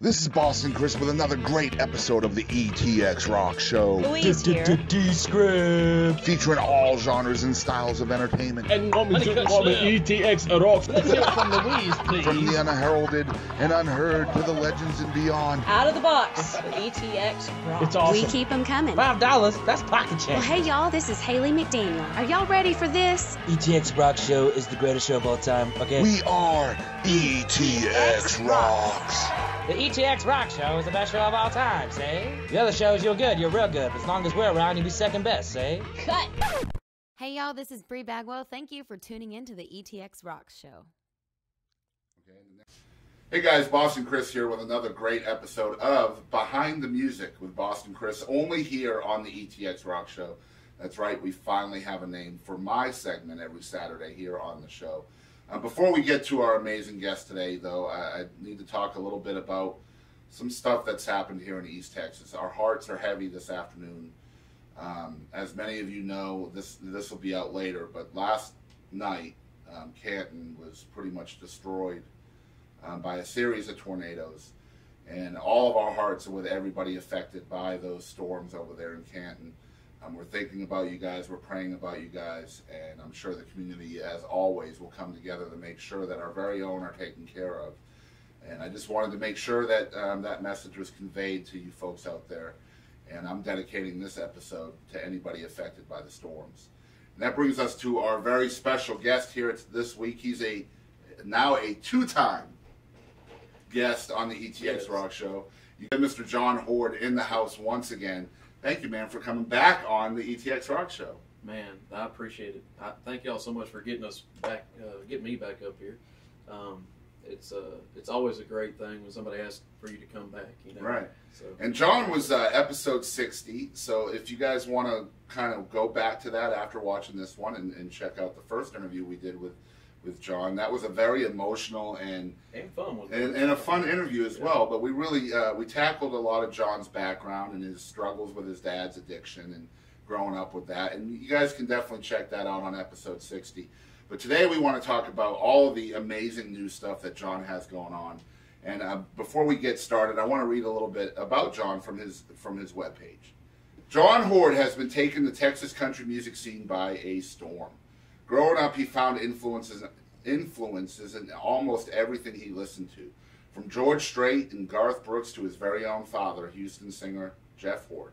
This is Boston Chris with another great episode of the ETX Rock Show. Louise here. Descript. Featuring all genres and styles of entertainment. And coming to from the ETX Rock. Let's hear from Louise, please. From the unheralded and unheard to the legends and beyond. Out of the box ETX Rock. It's awesome. We keep them coming. Five dollars, that's pocket change. Well, hey, y'all, this is Haley McDaniel. Are y'all ready for this? ETX Rock Show is the greatest show of all time, okay? We are ETX Rocks. The ETX Rock Show is the best show of all time, say? The other shows, you're good, you're real good. As long as we're around, you'll be second best, say? Cut. Hey y'all, this is Bree Bagwell. Thank you for tuning in to the ETX Rock show. Hey guys, Boston Chris here with another great episode of Behind the Music with Boston Chris, only here on the ETX Rock Show. That's right, we finally have a name for my segment every Saturday here on the show. Uh, before we get to our amazing guest today, though, I, I need to talk a little bit about some stuff that's happened here in East Texas. Our hearts are heavy this afternoon. Um, as many of you know, this this will be out later, but last night, um, Canton was pretty much destroyed um, by a series of tornadoes. And all of our hearts are with everybody affected by those storms over there in Canton. Um, we're thinking about you guys, we're praying about you guys, and I'm sure the community, as always, will come together to make sure that our very own are taken care of. And I just wanted to make sure that um, that message was conveyed to you folks out there. And I'm dedicating this episode to anybody affected by the storms. And that brings us to our very special guest here this week. He's a now a two-time guest on the ETX Yes. Rock Show. You have Mr. John Hord in the house once again. Thank you, man, for coming back on the ETX Rock Show. Man, I appreciate it. I thank y'all so much for getting us back, uh, getting me back up here. Um, it's uh, it's always a great thing when somebody asks for you to come back. You know, Right. So And John was uh, episode 60. So if you guys want to kind of go back to that after watching this one and, and check out the first interview we did with, with John, that was a very emotional and and fun and, and a fun interview as well. But we really uh, we tackled a lot of John's background and his struggles with his dad's addiction and growing up with that. And you guys can definitely check that out on episode 60. But today we want to talk about all of the amazing new stuff that John has going on. And uh, before we get started, I want to read a little bit about John from his from his webpage. John Hord has been taking the Texas country music scene by a storm. Growing up, he found influences influences in almost everything he listened to, from George Strait and Garth Brooks to his very own father, Houston singer Jeff Hord.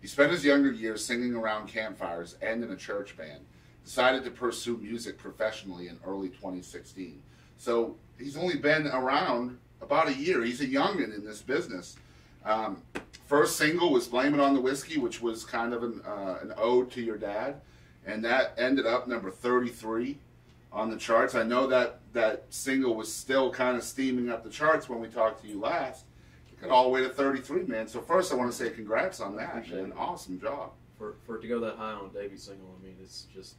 He spent his younger years singing around campfires and in a church band. Decided to pursue music professionally in early 2016. So he's only been around about a year. He's a youngin in this business. Um, first single was "Blame It on the Whiskey," which was kind of an, uh, an ode to your dad, and that ended up number 33 on the charts. I know that that single was still kind of steaming up the charts when we talked to you last. It got all the way to 33, man. So first, I want to say congrats on that, Appreciate man. Awesome job. for for it to go that high on a debut single. I mean, it's just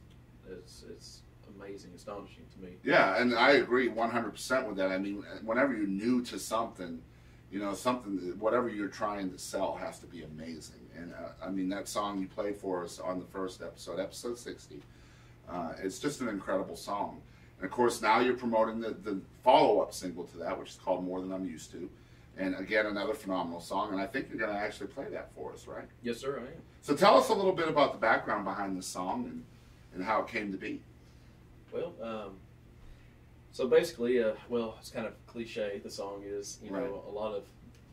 it's it's amazing, astonishing to me. Yeah, and I agree 100% with that. I mean, whenever you're new to something, you know, something, whatever you're trying to sell has to be amazing. And uh, I mean, that song you played for us on the first episode, episode 60, uh, it's just an incredible song. And of course, now you're promoting the, the follow up single to that, which is called More Than I'm Used to. And again, another phenomenal song. And I think you're going to actually play that for us, right? Yes, sir, I am. So tell us a little bit about the background behind the song and, and how it came to be. Well, um, so basically, uh, well, it's kind of cliche. The song is, you know, a lot of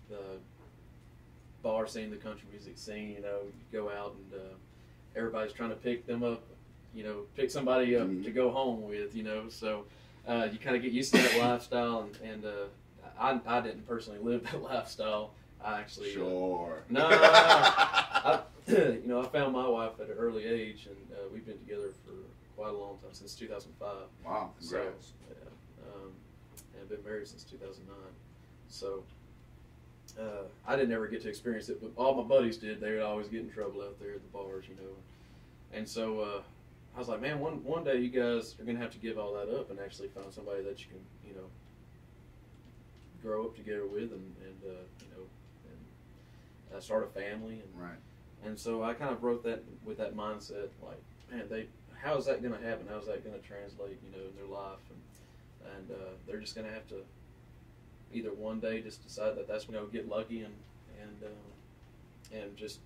the bar scene, the country music scene. You know, you go out and uh, everybody's trying to pick them up. You know, pick somebody up Mhm. to go home with. You know, so uh, you kind of get used to that lifestyle, and, and uh, I, I didn't personally live that lifestyle. I actually uh, Sure. No, no, no. I, you know, I found my wife at an early age, and uh, we've been together for quite a long time since 2005. wow, So, yeah, um, and I've been married since 2009. So, uh, I didn't ever get to experience it, but all my buddies did. They would always get in trouble out there at the bars, you know. And so, uh, I was like, man, one one day you guys are gonna have to give all that up and actually find somebody that you can, you know, grow up together with, and and uh, you know, and uh, start a family, and Right. and so I kind of wrote that with that mindset, like, man, they, how is that going to happen? How is that going to translate, you know, in their life? And and uh, they're just going to have to either one day just decide that that's when I'll get lucky and and um, and just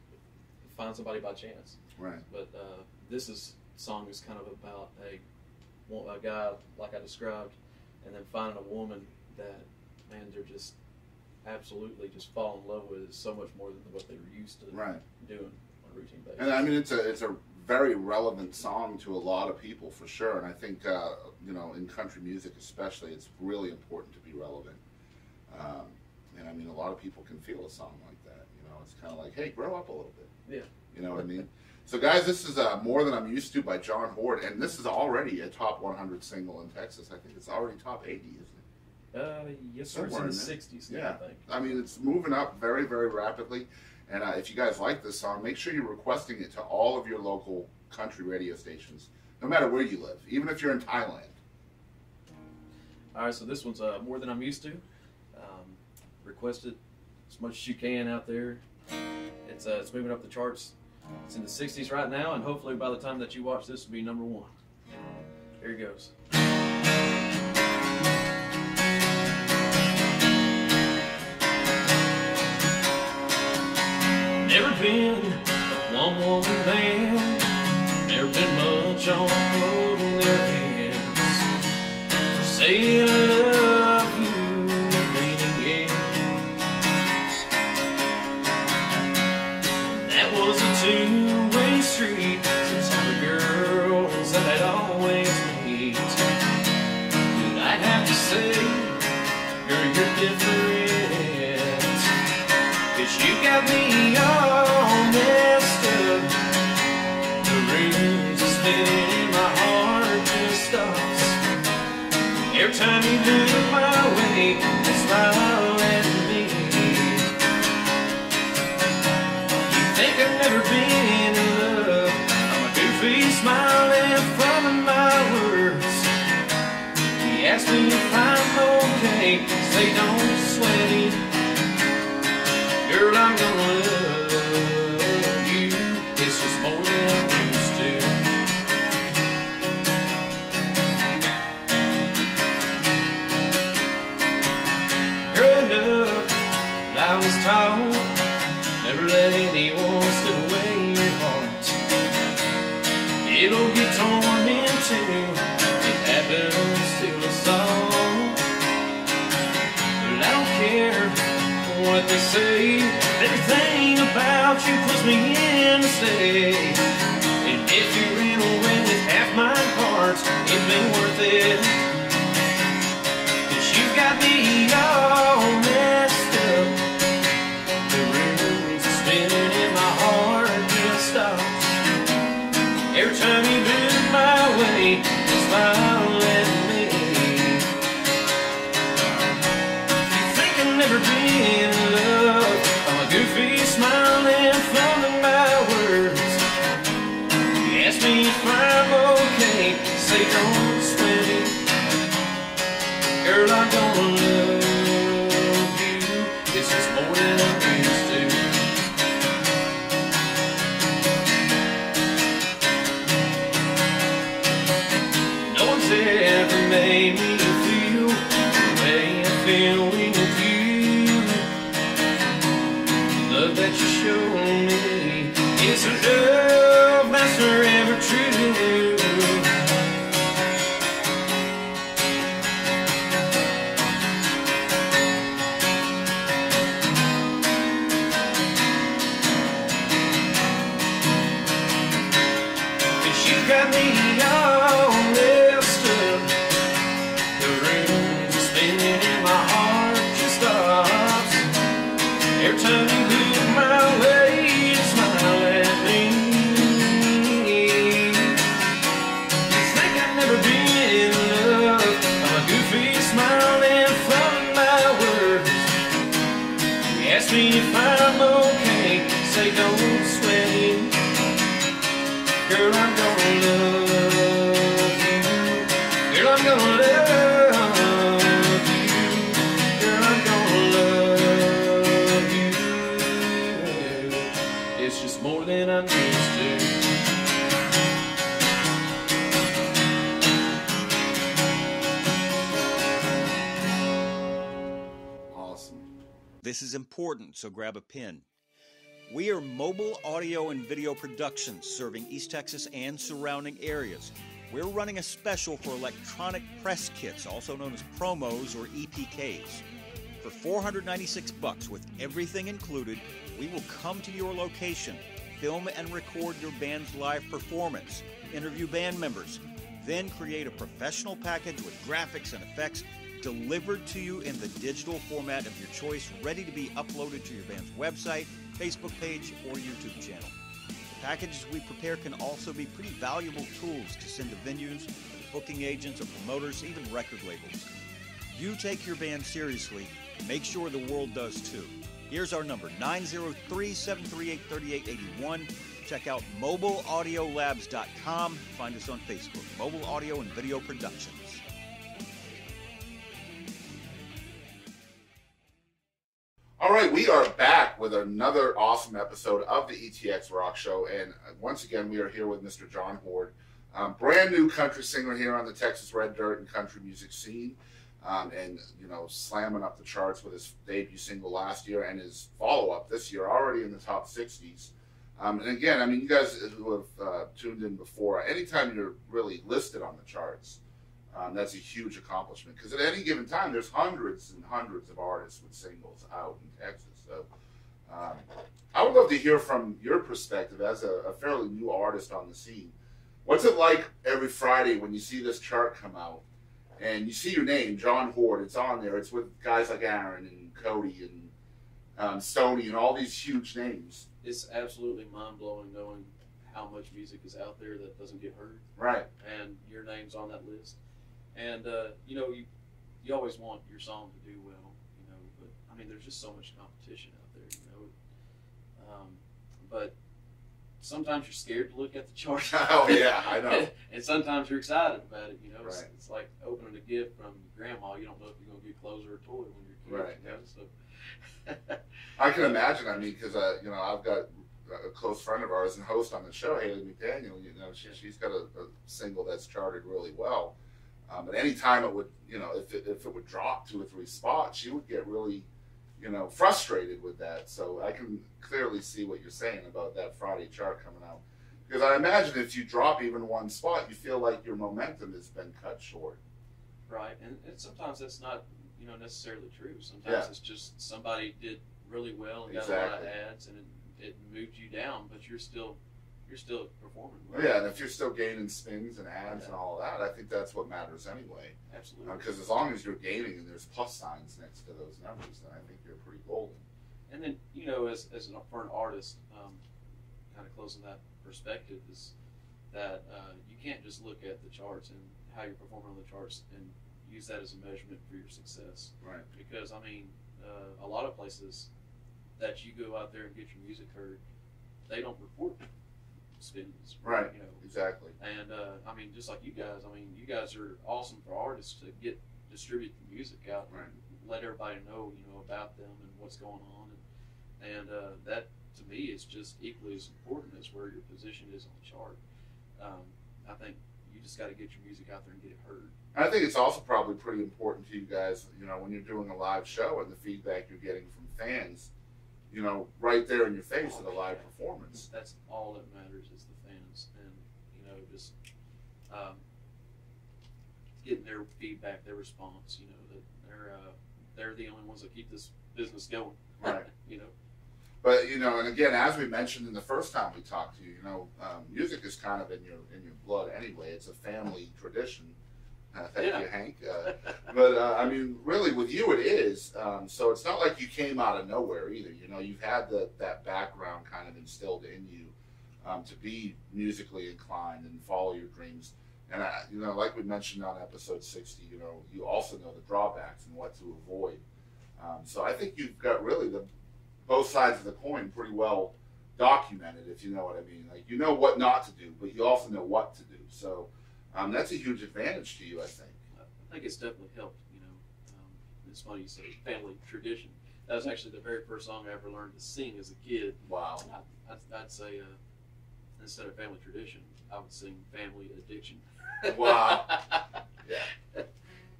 find somebody by chance. Right. But uh, this is song is kind of about a a guy like I described, and then finding a woman that man they're just absolutely just fall in love with is so much more than what they were used to Right. doing on a routine basis. And I mean, it's a it's a very relevant song to a lot of people for sure. And I think uh, you know, in country music especially, it's really important to be relevant. Um, and I mean, a lot of people can feel a song like that. You know, it's kind of like, hey, grow up a little bit. Yeah. You know what I mean? So, guys, this is uh, more than I'm used to by John Hord, and this is already a top 100 single in Texas. I think it's already top 80, isn't it? Uh, yes, sir. It's Somewhere in the '60s now, Yeah. I think. I mean, it's moving up very, very rapidly. And uh, if you guys like this song, make sure you're requesting it to all of your local country radio stations, no matter where you live, even if you're in Thailand. All right, so this one's uh, more than I'm used to. Request it as much as you can out there. It's uh, it's moving up the charts. It's in the 60s right now, and hopefully by the time that you watch this, will be number one. Here it goes. Never been a one woman man. Never been much on holding their hands. Say You got me I'm gonna love you puts me in a state. And if you're in a win with half my heart, it been worth it. Cause you got me all messed up. The rooms are spinning and my heart just stops. Every time you look my way, you smile ask me if I'm okay, say don't sweat it. Girl, I'm important, so grab a pen. We are mobile audio and video productions serving East Texas and surrounding areas. We're running a special for electronic press kits, also known as promos or EPKs. For 496 bucks with everything included, we will come to your location, film and record your band's live performance, interview band members, then create a professional package with graphics and effects delivered to you in the digital format of your choice, ready to be uploaded to your band's website, Facebook page, or YouTube channel. The packages we prepare can also be pretty valuable tools to send to venues, booking agents, or promoters, even record labels. You take your band seriously, make sure the world does too. Here's our number 903 738 3881. Check out mobileaudiolabs.com. Find us on Facebook, Mobile Audio and Video Productions. Right, we are back with another awesome episode of the ETX Rock Show, and once again, we are here with Mr. John Hord, um, brand new country singer here on the Texas Red Dirt and country music scene, um, and you know, slamming up the charts with his debut single last year and his follow-up this year, already in the top 60s. Um, and again, I mean, you guys who have uh, tuned in before, anytime you're really listed on the charts, um, that's a huge accomplishment because at any given time, there's hundreds and hundreds of artists with singles out in Texas. So um, I would love to hear from your perspective as a, a, fairly new artist on the scene. What's it like every Friday when you see this chart come out and you see your name, John Hord? It's on there. It's with guys like Aaron and Cody and um, Stoney and all these huge names. It's absolutely mind blowing knowing how much music is out there that doesn't get heard. Right. And your name's on that list. And uh, you know, you you always want your song to do well, you know. But I mean, there's just so much competition out there, you know. Um, but sometimes you're scared to look at the chart. oh yeah, I know. and sometimes you're excited about it, you know. It's, Right. it's like opening a gift from grandma. You don't know if you're gonna get clothes or a toy when you're a kid. Right, You know? So. I can imagine. I mean, because uh, you know, I've got a close friend of ours and host on the show, Haley McDaniel. You know, she, she's got a, a single that's charted really well. Um, but anytime it would, you know, if it, if it would drop two or three spots, she would get really, you know, frustrated with that. So I can clearly see what you're saying about that Friday chart coming out. Because I imagine if you drop even one spot, you feel like your momentum has been cut short. Right, and, and sometimes that's not you know necessarily true. Sometimes Yeah. it's just somebody did really well and got a lot of ads, and it, it moved you down, but you're still you're still performing. Well, yeah, and if you're still gaining spins and ads and all of that, I think that's what matters anyway. absolutely. Because as long as you're gaining and there's plus signs next to those numbers, then I think you're pretty golden. And then you know, as as an, for an artist, um, kind of closing that perspective is that uh, you can't just look at the charts and how you're performing on the charts and use that as a measurement for your success. Right. Because I mean, uh, a lot of places that you go out there and get your music heard, they don't report spins. Right. You know, Exactly. and uh, I mean, just like you guys, I mean, you guys are awesome for artists to get distribute the music out Right. and let everybody know, you know, about them and what's going on, and and uh, that to me is just equally as important as where your position is on the chart. Um, I think you just got to get your music out there and get it heard. I think it's also probably pretty important to you guys, you know, when you're doing a live show and the feedback you're getting from fans, you know, right there in your face at a live performance. That's all that matters is the fans, and you know, just um, getting their feedback, their response. You know, that they're uh, they're the only ones that keep this business going. Right. you know. But you know, and again, as we mentioned in the first time we talked to you, you know, um, music is kind of in your in your blood anyway. It's a family tradition. Uh, thank Yeah. you, Hank. Uh, but uh, I mean, really, with you, it is. Um, so it's not like you came out of nowhere either. You know, you've had the, that background kind of instilled in you um, to be musically inclined and follow your dreams. And I, you know, like we mentioned on episode sixty, you know, you also know the drawbacks and what to avoid. Um, so I think you've got really the both sides of the coin pretty well documented, if you know what I mean. Like you know what not to do, but you also know what to do. So um, that's a huge advantage to you, I think. I think it's definitely helped. You know, um, it's funny you say family tradition. That was actually the very first song I ever learned to sing as a kid. Wow. I, I'd, I'd say uh, instead of family tradition, I would sing family addiction. Wow. Yeah.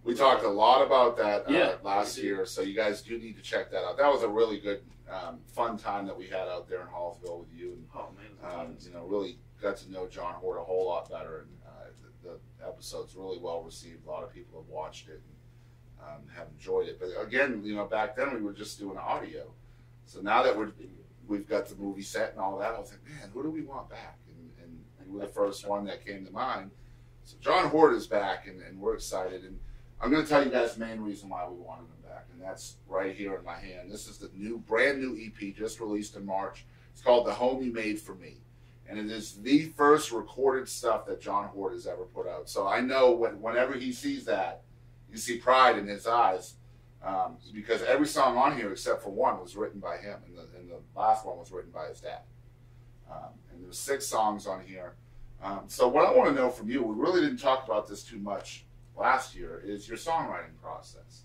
We talked a lot about that uh, Yeah, last year, so you guys do need to check that out. That was a really good, um, fun time that we had out there in Hallsville with you, and Oh man, um, you know, really got to know John Hord a whole lot better. And episode's really well received. A lot of people have watched it and um, have enjoyed it. But again, you know, back then we were just doing audio. So now that we're we've got the movie set and all that, I was like, man, who do we want back? And, and you were the first one that came to mind. So John Hord is back, and, and we're excited. And I'm going to tell you guys the main reason why we wanted him back, and that's right here in my hand. This is the new, brand new EP just released in March. It's called "The Home You Made for Me," and it is the first recorded stuff that John Hord has ever put out. So I know when, whenever he sees that, you see pride in his eyes, um, because every song on here except for one was written by him, and the, and the last one was written by his dad. Um, and there's six songs on here. Um, so what I want to know from you, we really didn't talk about this too much last year, is your songwriting process.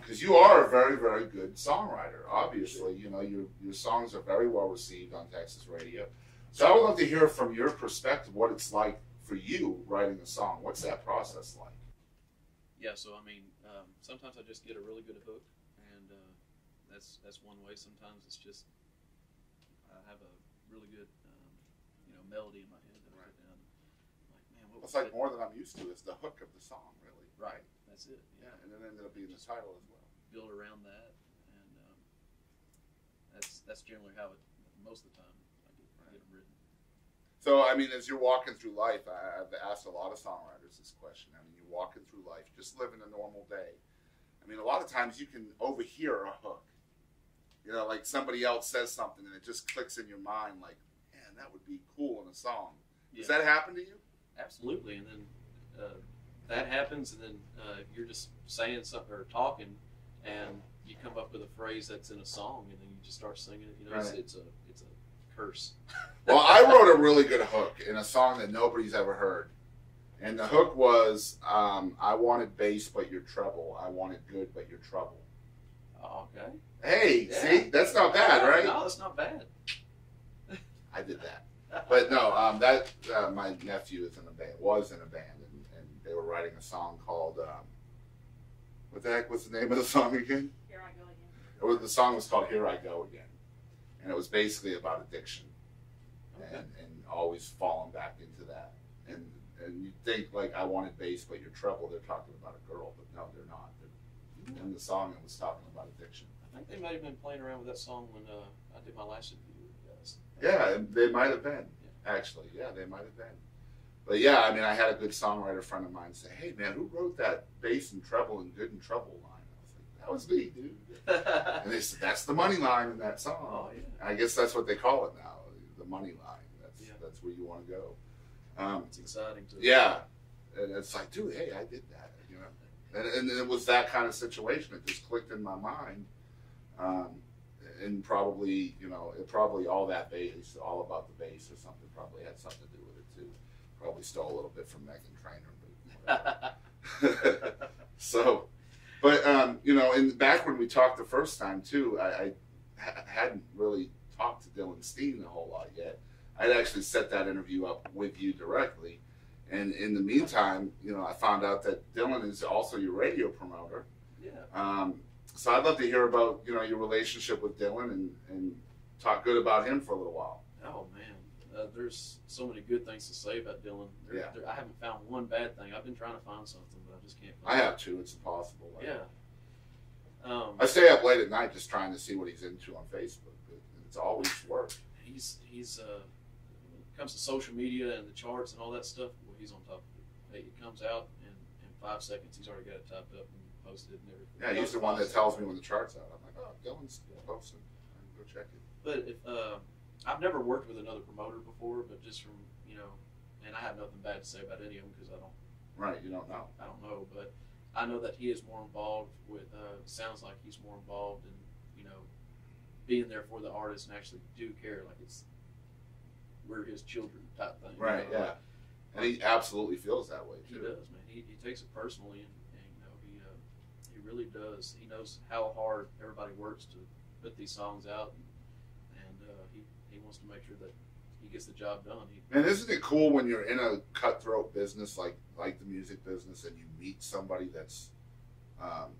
Because you are a very, very good songwriter. Obviously, you know your your songs are very well received on Texas radio. So I would love to hear from your perspective what it's like for you writing a song. What's that process like? Yeah, so I mean, um, sometimes I just get a really good hook, and uh, that's that's one way. Sometimes it's just I have a really good, um, you know, melody in my head that I down. Like, man, what It's like more than I'm used to. Is the hook of the song, really? Right, that's it. Yeah, and then ended up being the title as well. build around that, and um, that's that's generally how it. Most of the time, I get, I get them written. So, I mean, as you're walking through life, I, I've asked a lot of songwriters this question. I mean, you're walking through life, just living a normal day. I mean, a lot of times you can overhear a hook. You know, like somebody else says something and it just clicks in your mind, like, man, that would be cool in a song. Does that happen to you? Absolutely, and then uh, that happens, and then uh, you're just saying something or talking, and you come up with a phrase that's in a song, and then you just start singing it. You know, Right. it's it's a curse. Well, I wrote a really good hook in a song that nobody's ever heard. And the hook was, um, I wanted bass, but you're treble. I wanted good, but you're trouble. Oh, okay. Hey, Yeah. see? That's not bad, right? No, that's not bad. I did that. But no, um, that uh, my nephew is in a band, was in a band, and, and they were writing a song called um, what the heck was the name of the song again? Here I go again. It was the song was called "Here I Go Again," and it was basically about addiction Okay. and, and always falling back into that. And and you think like I wanted bass, but you're trouble. They're talking about a girl, but no, they're not. They're, in the song, it was talking about addiction. I think they might have been playing around with that song when uh, I did my last interview with you guys. Yeah, they might have been actually. Yeah, they might have been. But yeah, I mean, I had a good songwriter friend of mine say, "Hey, man, who wrote that bass and treble and good and trouble line?" "That was me, dude." And they said, "That's the money line in that song." oh yeah, I guess that's what they call it now, the money line. That's Yeah. that's where you want to go. Um, it's exciting to. yeah, and it's like, dude, hey, I did that, you know. And, and it was that kind of situation. It just clicked in my mind, um, and probably, you know, it probably all that bass, all about the bass or something, probably had something to do with it too. Probably stole a little bit from Meghan Trainor, but so, but um, you know, and back when we talked the first time too, I, I ha- hadn't really talked to Dillon Steen a whole lot yet. I'd actually set that interview up with you directly, and in the meantime, you know, I found out that Dillon is also your radio promoter. yeah. Um, so I'd love to hear about you know your relationship with Dillon and and talk good about him for a little while. Oh man, uh, there's so many good things to say about Dillon. There, Yeah. there- I haven't found one bad thing. I've been trying to find something, but I just can't. I have to. It's impossible. Like, Yeah. Um, I stay up late at night just trying to see what he's into on Facebook. It's always work. he's he's uh, when it comes to social media and the charts and all that stuff. Well, he's on top of it. Hey, it comes out and in five seconds he's already got it typed up and posted and everything. Yeah, he's the one that tells me when the chart's out. I'm like, oh, Dillon's posting. I can go check it. But if uh, I've never worked with another promoter before, but just from you know, and I have nothing bad to say about any of them because I don't Right, you don't know. I don't know, but I know that he is more involved with. Uh, sounds like he's more involved in you know being there for the artist and actually do care. Like it's we're his children type thing. you Right, know? yeah. And he absolutely feels that way He does, man. He, he takes it personally, and, and you know he uh, he really does. He knows how hard everybody works to put these songs out, and, he wants to make sure that he gets the job done. He, And isn't it cool when you're in a cutthroat business like like the music business and you meet somebody that's um,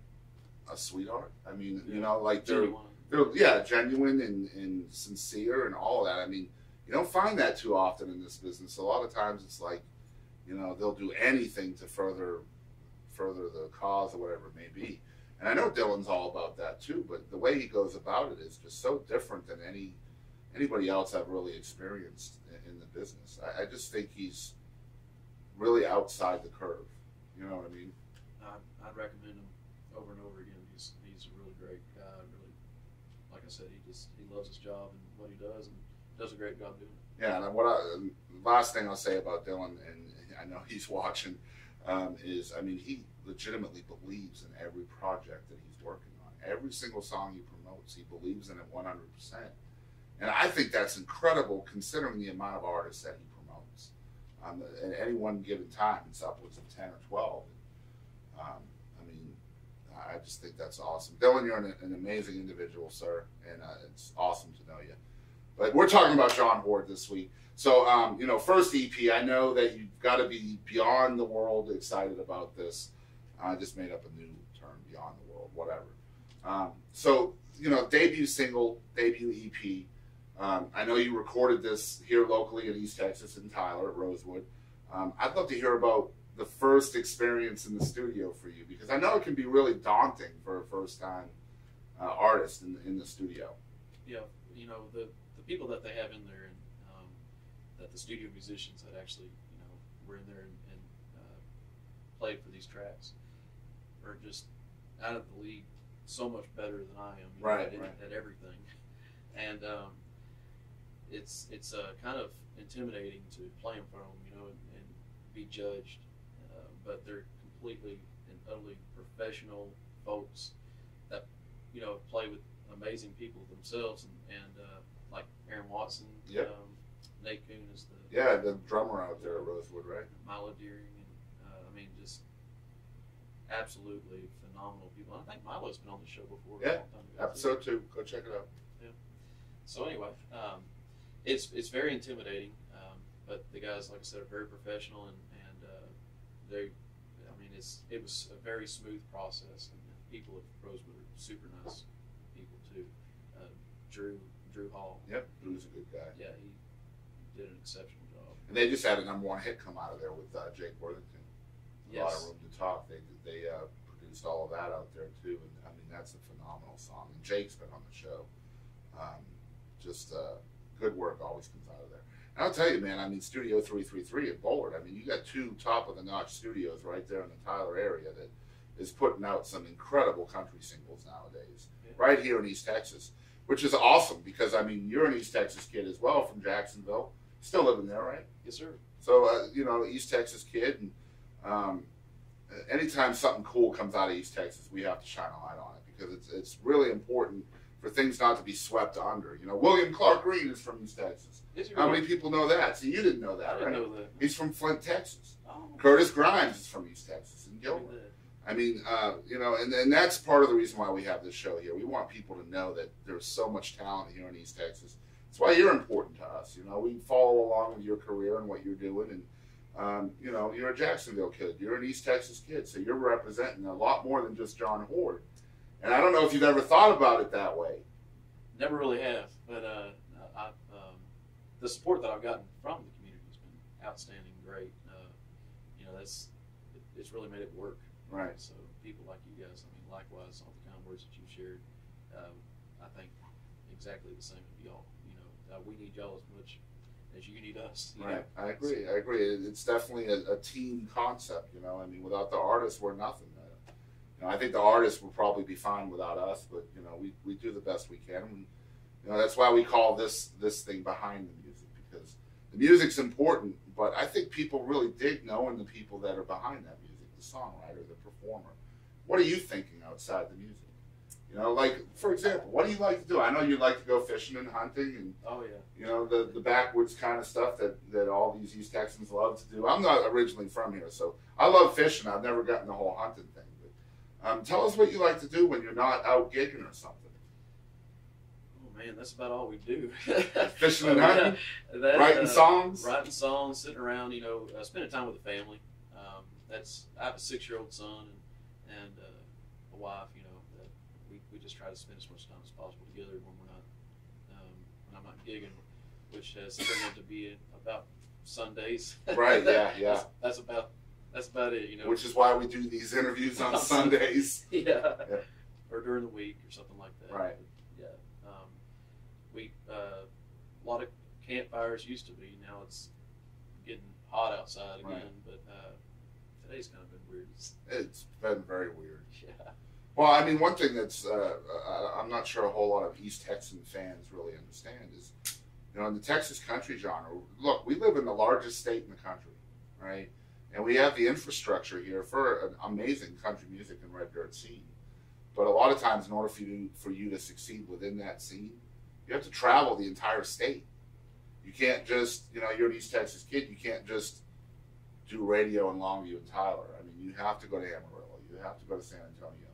a sweetheart? I mean, you know, like they're genuine. they're yeah genuine and, and sincere and all that. I mean, you don't find that too often in this business. A lot of times it's like, you know, they'll do anything to further further the cause or whatever it may be. And I know Dillon's all about that too, but the way he goes about it is just so different than any anybody else I've really experienced in, the business. I, I just think he's really outside the curve. You know what I mean? I'd, I'd recommend him over and over again. He's he's a really great guy. Really, like I said, he just he loves his job and what he does, and does a great job doing it. Yeah, and what I, last thing I'll say about Dillon, and I know he's watching, um, is I mean he legitimately believes in every project that he's working on. Every single song he promotes, he believes in it 100%. And I think that's incredible considering the amount of artists that he promotes. Um, at any one given time, it's upwards of 10 or 12. Um, I mean, I just think that's awesome. Dillon, you're an, an amazing individual, sir, and uh, it's awesome to know you. But we're talking about John Hord this week. So, um, you know, first EP, I know that you've got to be beyond the world excited about this. I just made up a new term, beyond the world, whatever. Um, so, you know, debut single, debut EP. Um, I know you recorded this here locally in East Texas in Tyler at Rosewood. Um, I'd love to hear about the first experience in the studio for you because I know it can be really daunting for a first time uh, artist in, in the studio. Yeah, you know the the people that they have in there, and um, that the studio musicians that actually you know were in there and, and uh, played for these tracks are just out of the league, so much better than I am. you know, Right, at, right. at everything, and um, it's it's uh, kind of intimidating to play in front of them, you know, and, and be judged. Uh, but they're completely and utterly professional folks that you know play with amazing people themselves, and, and uh, like Aaron Watson, Yep. um, Nate Coon is the Yeah, the drummer out there at Rosewood, right? Milo Deering, and uh, I mean just absolutely phenomenal people. I think Milo's been on the show before. Yeah, long time ago, too. Episode two, go check it out. Yeah. So anyway, um, it's it's very intimidating, um, but the guys, like I said, are very professional and and uh, they, I mean, it's it was a very smooth process, and the people at Rosewood are super nice people too. Uh, Drew Drew Hall, Yep, Drew's a good guy. yeah, he did an exceptional job. And they just had a number one hit come out of there with uh, Jake Worthington. A lot of room to talk. They they uh, produced all of that out there too, and I mean that's a phenomenal song. And Jake's been on the show. Um, just uh, good work always comes out of there. And I'll tell you, man. I mean, Studio Three Three Three at Bullard. I mean, you got two top of the notch studios right there in the Tyler area that is putting out some incredible country singles nowadays, Yeah. right here in East Texas, which is awesome because I mean, you're an East Texas kid as well from Jacksonville. Still living there, right? Yes, sir. So uh, you know, East Texas kid, and um, anytime something cool comes out of East Texas, we have to shine a light on it because it's it's really important for things not to be swept under. You know, William Clark Green is from East Texas. Is How many people know that? See, you didn't know I that, didn't right? know that. He's from Flint, Texas. Oh, Curtis Grimes is from East Texas and Gilmer. I mean, uh, you know, and, and that's part of the reason why we have this show here. We want people to know that there's so much talent here in East Texas. That's why you're important to us. You know, we follow along with your career and what you're doing, and um, you know, you're a Jacksonville kid. You're an East Texas kid, so you're representing a lot more than just John Hord. And I don't know if you've ever thought about it that way. Never really have, but uh, I, um, the support that I've gotten from the community has been outstanding, great. Uh, you know, that's it, it's really made it work. Right. So people like you guys, I mean, likewise, all the kind words that you shared, um, I think exactly the same of y'all. You know, uh, we need y'all as much as you need us. you know? Right. I agree. I agree. It's definitely a, a team concept. You know, I mean, without the artists, we're nothing. You know, I think the artists will probably be fine without us, but you know, we, we do the best we can. And, you know, that's why we call this this thing behind the music because the music's important, but I think people really dig knowing the people that are behind that music, the songwriter, the performer. What are you thinking outside the music? You know, like for example, what do you like to do? I know you like to go fishing and hunting and Oh yeah. you know the the backwoods kind of stuff that that all these East Texans love to do. I'm not originally from here, so I love fishing. I've never gotten the whole hunting thing. Um, tell us what you like to do when you're not out gigging or something. Oh man, that's about all we do. Fishing and hunting, That, writing uh, songs. writing songs, sitting around, you know, uh, spending time with the family. Um, that's I have a six-year-old son and and uh, a wife. You know, that we, we just try to spend as much time as possible together when we're not um, when I'm not gigging, which has turned out to be about Sundays. Right, yeah, yeah. That's, that's about that's about it. You know, Which is why we do these interviews on Sundays. yeah. Yeah. or during the week or something like that. Right. Yeah. Um, we uh, a lot of campfires used to be. Now it's getting hot outside again. Right. But uh, today's kind of been weird. It's- It's been very weird. yeah. Well, I mean, one thing that's uh, I- I'm not sure a whole lot of East Texan fans really understand is, you know, in the Texas country genre. Look, we live in the largest state in the country, right? And we have the infrastructure here for an amazing country music and red dirt scene. But a lot of times, in order for you for you to succeed within that scene, you have to travel the entire state. You can't just, you know, you're an East Texas kid. You can't just do radio in Longview and Tyler. I mean, you have to go to Amarillo. You have to go to San Antonio.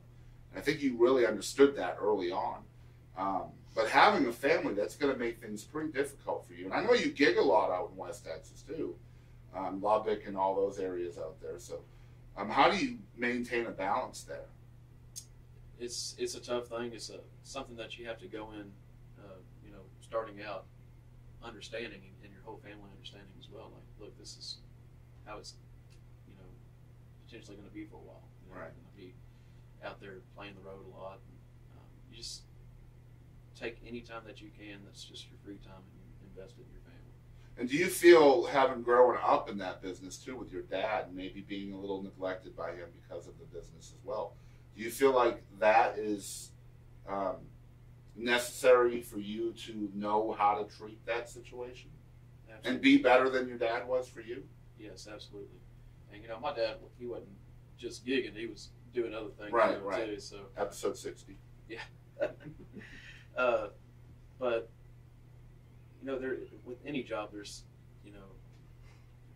And I think you really understood that early on. Um, but having a family, that's going to make things pretty difficult for you. And I know you gig a lot out in West Texas too, um, Lubbock and all those areas out there. So, um, how do you maintain a balance there? It's it's a tough thing. It's a something that you have to go in, uh, you know, starting out, understanding and, your whole family understanding as well. Like, look, this is how it's, you know, potentially going to be for a while. You know, Right. Going to be out there playing the road a lot. And, um, you just take any time that you can. That's just your free time and you invest it in your. And do you feel having grown up in that business too with your dad, maybe being a little neglected by him because of the business as well? Do you feel like that is um, necessary for you to know how to treat that situation and be better than your dad was for you? Yes, absolutely. And you know, my dad, he wasn't just gigging; he was doing other things Right, you know, right. too. So, Episode sixty. uh, but you know, there with any job, there's you know,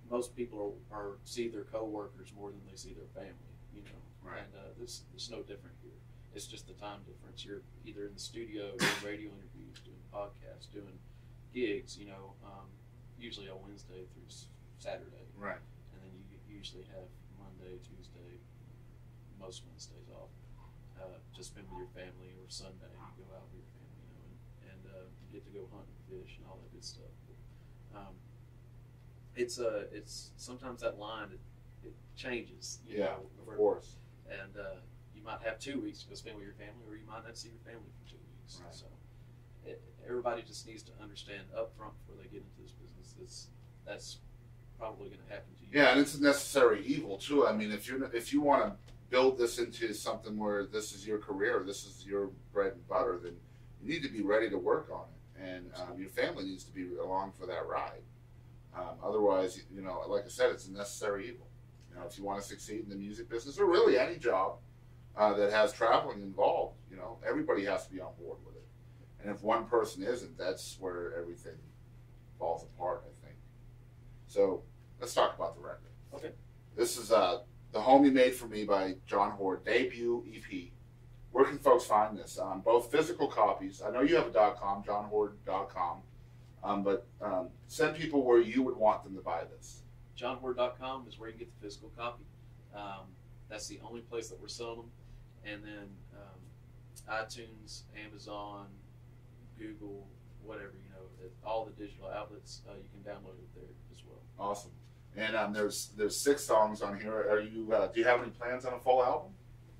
most people are, are see their coworkers more than they see their family. You know, Right. and uh, this it's no different here. It's just the time difference. You're either in the studio doing radio interviews, doing podcasts, doing gigs. You know, um, usually on Wednesday through Saturday Right. and then you usually have Monday, Tuesday, most Wednesdays off uh, to spend with your family, or Sunday you go out with your family, you know, and, and uh, you get to go hunt and fish and all that good stuff. Um, it's uh, it's sometimes that line it, it changes. Yeah, know, of course. and uh, you might have two weeks to go spend with your family, or you might not see your family for two weeks. Right. So it, everybody just needs to understand up front before they get into this business. That's that's probably going to happen to you. Yeah, and it's a necessary evil too. I mean, if you if you want to build this into something where this is your career, this is your bread and butter, then you need to be ready to work on it, and um, your family needs to be along for that ride. Um, otherwise, you know, like I said, it's a necessary evil. You know, if you want to succeed in the music business or really any job uh, that has traveling involved, you know, everybody has to be on board with it. And if one person isn't, that's where everything falls apart. I think. So let's talk about the record. Okay. This is uh, the home you made for me by John Hord debut EP. Where can folks find this? Um, both physical copies. I know you have a .com, johnhord.com, um, but um, send people where you would want them to buy this. johnhord.com is where you can get the physical copy. Um, that's the only place that we're selling them. And then um, iTunes, Amazon, Google, whatever, you know, all the digital outlets, uh, you can download it there as well. Awesome. And um, there's there's six songs on here. Are you? Uh, do you have any plans on a full album?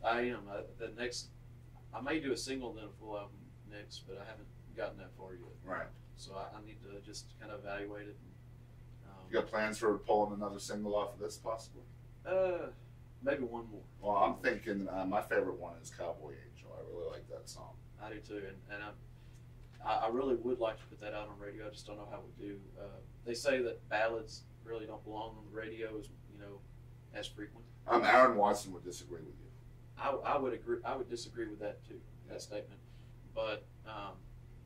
I am. I, the next, I may do a single then a full album next, but I haven't gotten that far yet. Right. So I, I need to just kind of evaluate it. And, You got plans for pulling another single off of this, possibly? um, uh, maybe one more. Well, I'm thinking uh, my favorite one is Cowboy Angel. I really like that song. I do too, and, and I, I, I really would like to put that out on radio. I just don't know how we do. Uh, they say that ballads really don't belong on the radio as you know as frequent. Um, Aaron Watson would disagree with you. I, I would agree. I would disagree with that too. That statement, but um,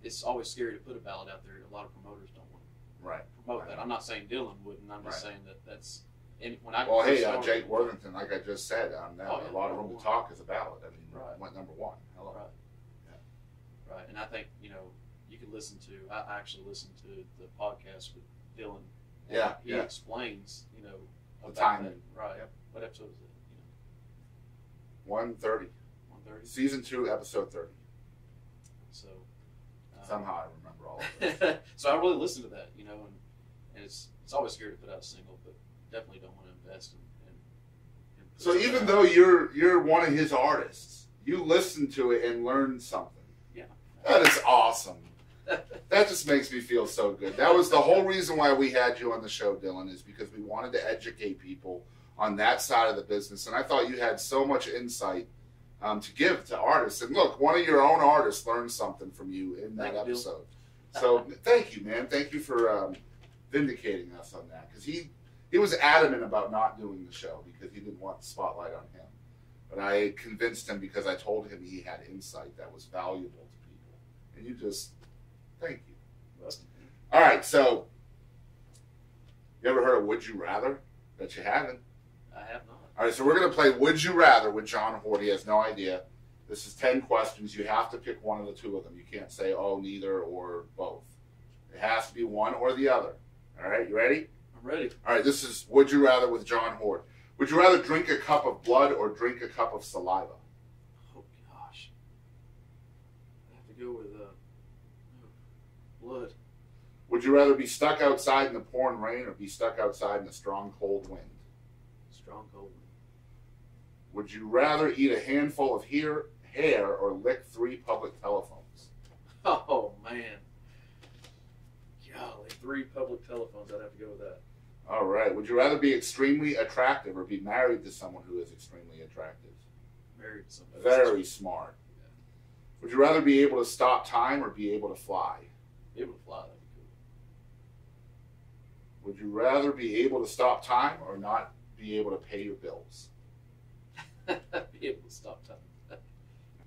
it's always scary to put a ballot out there. A lot of promoters don't want Right. to promote that. I'm not saying Dillon wouldn't. I'm just Right. saying that that's. And when I Well, hey, uh, Jake Worthington, like I just said, um, that, Oh, yeah, a lot of room to talk is a ballad. I mean, Right. went number one. Hello. Right. Right. And I think, you know, you can listen to. I actually listened to the podcast with Dillon. Yeah, he yeah. explains, you know, The timing. that. Right. What episode is it? You One thirty, one thirty. season two, episode thirty. So uh, Somehow I remember all of this. so I really listen to that, you know, and, and it's it's always scary to put out a single, but definitely don't want to invest in. in, in So even though you're you're one of his artists, you listen to it and learn something. Yeah. That is awesome. That just makes me feel so good. That was the whole reason why we had you on the show, Dillon, is because we wanted to educate people on that side of the business. And I thought you had so much insight um, to give to artists. And look, one of your own artists learned something from you in that Thank you, episode. So thank you, man. Thank you for um, vindicating us on that because he he was adamant about not doing the show because he didn't want the spotlight on him. But I convinced him because I told him he had insight that was valuable to people. And you just thank you. All right, so you ever heard of Would You Rather? Bet you haven't. I have not. All right, so we're gonna play Would You Rather with John Hord. He has no idea. This is ten questions. You have to pick one of the two of them. You can't say oh neither or both. It has to be one or the other. All right, you ready? I'm ready. All right, this is Would You Rather with John Hord. Would you rather drink a cup of blood or drink a cup of saliva? Oh gosh, I have to go with uh, blood. Would you rather be stuck outside in the pouring rain or be stuck outside in the strong cold wind? Cold. Would you rather eat a handful of hair, hair or lick three public telephones? Oh man. Golly, three public telephones. I'd have to go with that. All right. Would you rather be extremely attractive or be married to someone who is extremely attractive? Married to somebody. Very smart. Would you rather be able to stop time or be able to fly? Be able to fly. That'd be Would you rather be able to stop time or not be able to pay your bills? be able to stop time.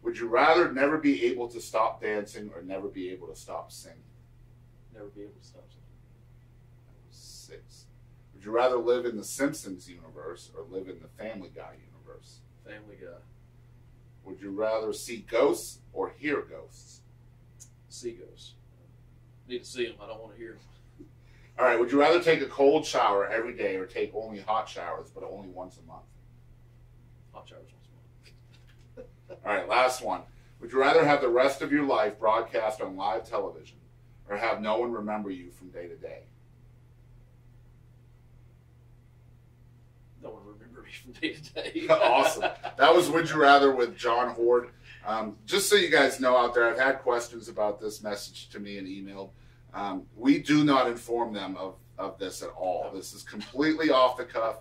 Would you rather never be able to stop dancing or never be able to stop singing? Never be able to stop singing. That was six. Would you rather live in the Simpsons universe or live in the Family Guy universe? Family Guy. Would you rather see ghosts or hear ghosts? See ghosts. Need to see them. I don't want to hear them. All right. Would you rather take a cold shower every day or take only hot showers, but only once a month? Hot showers once a month. All right. Last one. Would you rather have the rest of your life broadcast on live television or have no one remember you from day to day? No one remember me from day to day. awesome. That was Would You Rather with John Hord. Um, just so you guys know out there, I've had questions about this message to me and emailed. Um, we do not inform them of, of this at all. This is completely off the cuff.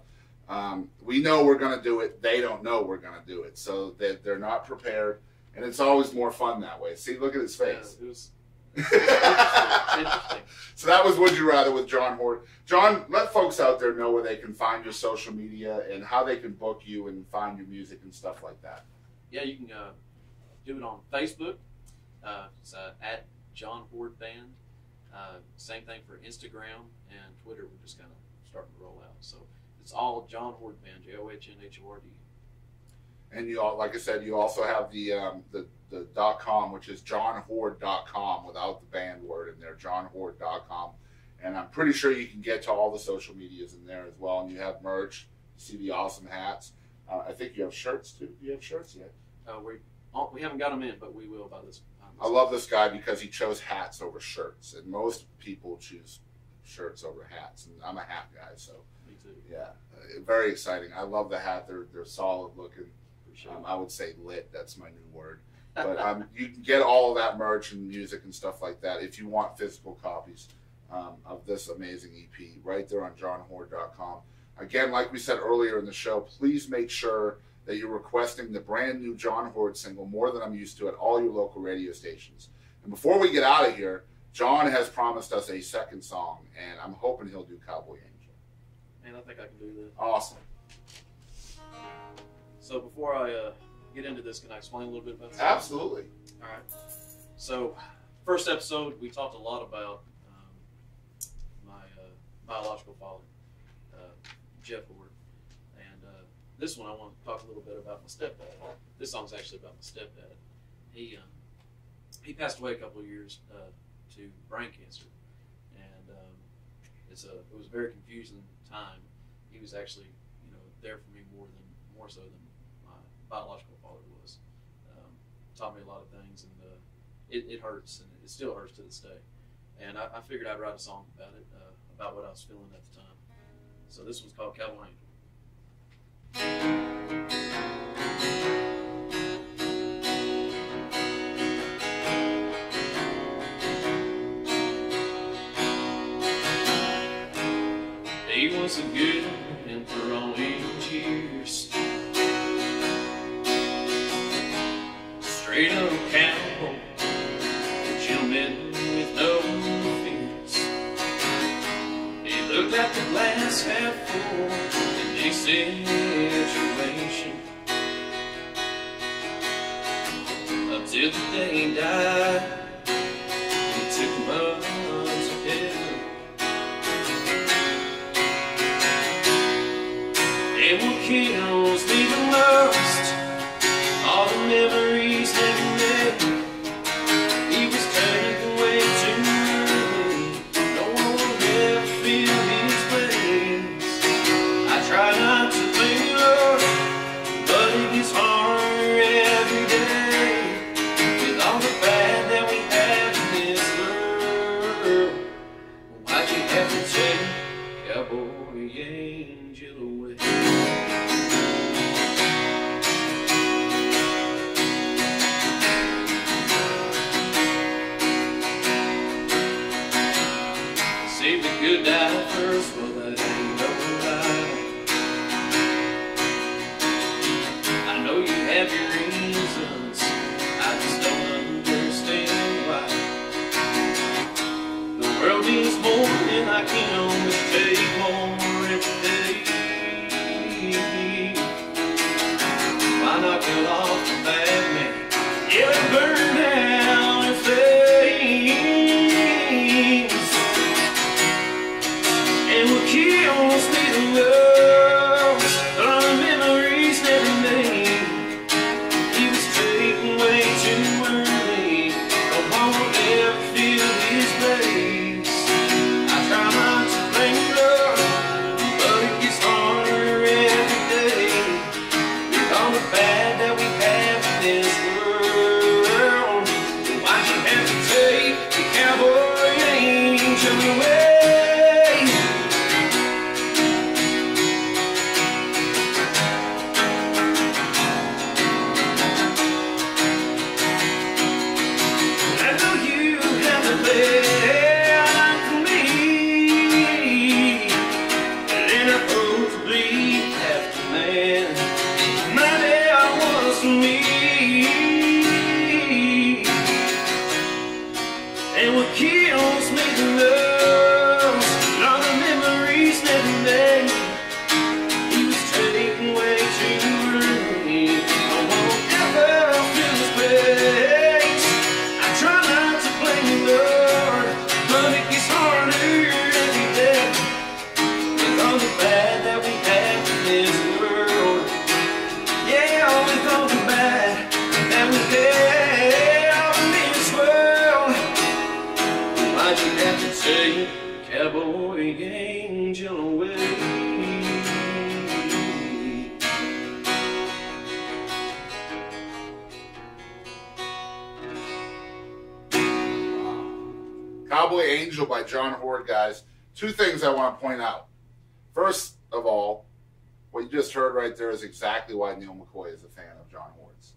Um, we know we're going to do it. They don't know we're going to do it. So they, they're not prepared. And it's always more fun that way. See, look at his Yeah, face. it was interesting. so that was Would You Rather with John Hord. John, let folks out there know where they can find your social media and how they can book you and find your music and stuff like that. Yeah, you can uh, do it on Facebook. Uh, it's uh, at John Hord Band. Uh, same thing for Instagram and Twitter. We're just kind of starting to roll out. So it's all John Hord Band, J O H N H O R D. And you all, like I said, you also have the um, the the dot com, which is johnhord.com without the band word in there, johnhord.com. And I'm pretty sure you can get to all the social medias in there as well. And you have merch. You see the awesome hats. Uh, I think you have shirts too. Do you have shirts yet? Uh, we oh, we haven't got them in, but we will by this. I love this guy because he chose hats over shirts, and most people choose shirts over hats. And I'm a hat guy, so Me too. yeah, uh, very exciting. I love the hat. They're they're solid looking. Um. I would say lit. That's my new word. But um, you can get all of that merch and music and stuff like that if you want physical copies um, of this amazing EP right there on johnhord.com. Again, like we said earlier in the show, please make sure that you're requesting the brand new John Hord single, More Than I'm Used to, at all your local radio stations. And before we get out of here, John has promised us a second song, and I'm hoping he'll do Cowboy Angel. Man, I think I can do that. Awesome. So before I uh, get into this, can I explain a little bit about this? Absolutely. All right. So, first episode, we talked a lot about um, my uh, biological father, uh, Jeff Hord. This one, I want to talk a little bit about my stepdad. This song's actually about my stepdad. He um, he passed away a couple of years uh, to brain cancer, and um, it's a it was a very confusing time. He was actually you know there for me more than more so than my biological father was. Um, taught me a lot of things, and uh, it, it hurts, and it still hurts to this day. And I, I figured I'd write a song about it, uh, about what I was feeling at the time. So this one's called Cowboy Angel. He was a good for all his years. Die first, well that ain't no lie. I know you have your reasons, I just don't understand why. The world needs more than I can exactly why Neal McCoy is a fan of John Hord's.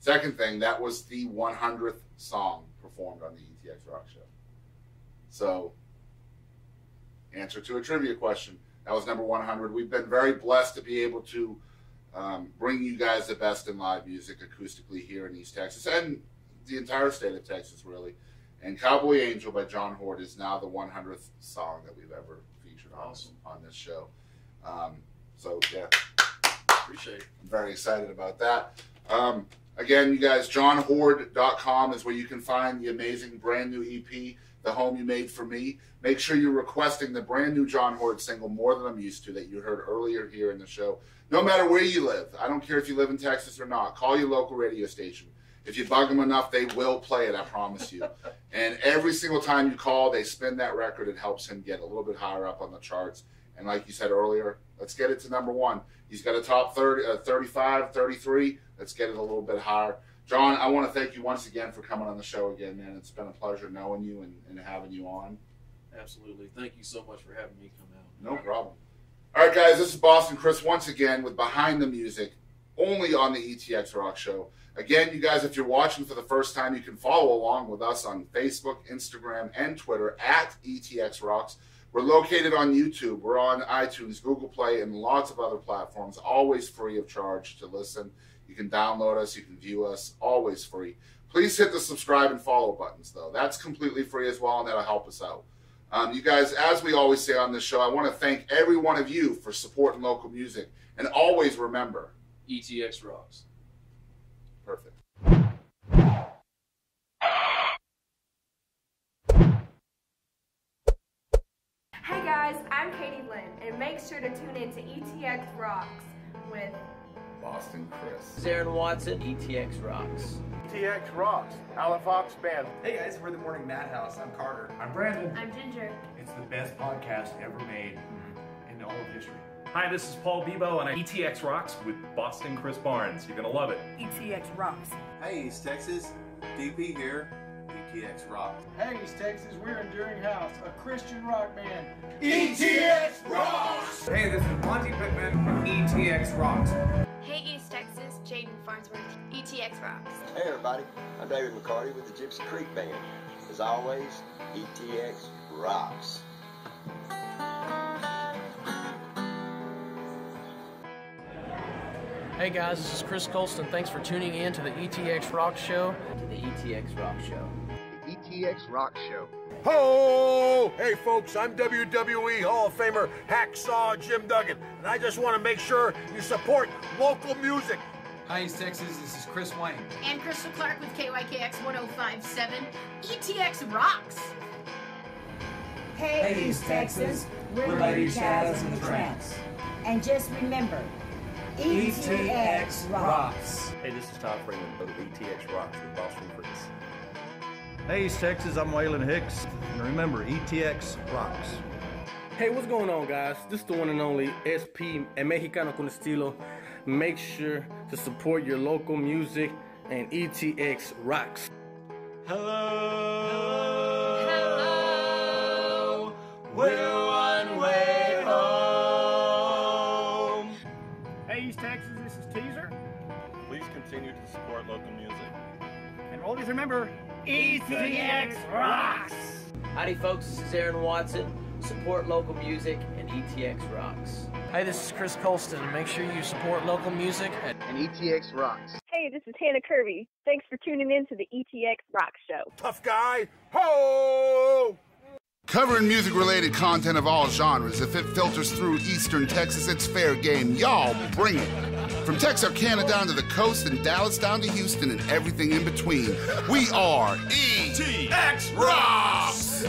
Second thing, that was the 100th song performed on the ETX Rock Show. So, answer to a trivia question. That was number 100. We've been very blessed to be able to um, bring you guys the best in live music acoustically here in East Texas and the entire state of Texas, really. And Cowboy Angel by John Hord is now the 100th song that we've ever featured on, Awesome. on this show. Um, so, yeah, Appreciate it. I'm very excited about that. Um, again, you guys, johnhord.com is where you can find the amazing brand new EP, The Home You Made for Me. Make sure you're requesting the brand new John Hord single, More Than I'm Used to, that you heard earlier here in the show. No matter where you live, I don't care if you live in Texas or not, call your local radio station. If you bug them enough, they will play it. I promise you. and every single time you call, they spin that record. It helps him get a little bit higher up on the charts. And like you said earlier, let's get it to number one. He's got a top 30, uh, 35, 33. Let's get it a little bit higher. John, I want to thank you once again for coming on the show again, man. It's been a pleasure knowing you and, and having you on. Absolutely. Thank you so much for having me come out. No problem. All right, guys, this is Boston Chris once again with Behind the Music, only on the ETX Rock Show. Again, you guys, if you're watching for the first time, you can follow along with us on Facebook, Instagram, and Twitter at ETX Rocks. We're located on YouTube. We're on iTunes, Google Play, and lots of other platforms, always free of charge to listen. You can download us, you can view us, always free. Please hit the subscribe and follow buttons, though. That's completely free as well, and that'll help us out. Um, you guys, as we always say on this show, I want to thank every one of you for supporting local music. And always remember ETX rocks. Perfect. Hey guys, I'm Katie Lynn, and make sure to tune in to ETX Rocks with Boston Chris. Zarin Watson, ETX Rocks. ETX Rocks, Alan Fox Band. Hey guys, we're the Morning Madhouse. I'm Carter. I'm Brandon. I'm Ginger. It's the best podcast ever made mm-hmm. in all of history. Hi, this is Paul Bebo on ETX Rocks with Boston Chris Barnes. You're gonna love it. ETX Rocks. Hey, East Texas, DP here. ETX Rocks. Hey, East Texas, we're Enduring House, a Christian rock band. ETX Rocks! Hey, this is Monte Pittman from ETX Rocks. Hey, East Texas, Jaden Farnsworth, ETX Rocks. Hey, everybody, I'm David McCarty with the Gypsy Creek Band. As always, ETX Rocks. Hey guys, this is Chris Colston. Thanks for tuning in to the ETX Rock Show. To the ETX Rock Show. The ETX Rock Show. Ho! Hey folks, I'm WWE Hall of Famer Hacksaw Jim Duggan, and I just want to make sure you support local music. Hi, East Texas. This is Chris Wayne. And Crystal Clark with KYKX 1057. ETX rocks. Hey, hey East Texas. We're, we're Lady Chaz and the Tramps. And just remember, ETX rocks. Hey, this is Todd Freeman of ETX Rocks with Boston Chris. Hey, East Texas, I'm Waylon Hicks. And remember, ETX rocks. Hey, what's going on, guys? This is the one and only SP and Mexicano con Estilo. Make sure to support your local music and ETX rocks. Hello. Hello. We're one way home. Hey, East Texas, this is Teaser. Please continue to support local music. And always remember, ETX rocks! Howdy, folks. This is Aaron Watson. Support local music and ETX rocks. Hey, this is Chris Colston. And make sure you support local music and, and ETX rocks. Hey, this is Hannah Kirby. Thanks for tuning in to the ETX Rock Show. Tough guy, ho! Covering music related content of all genres. If it filters through Eastern Texas, it's fair game. Y'all bring it. From Texarkana down to the coast and Dallas down to Houston and everything in between, we are ETX Rocks!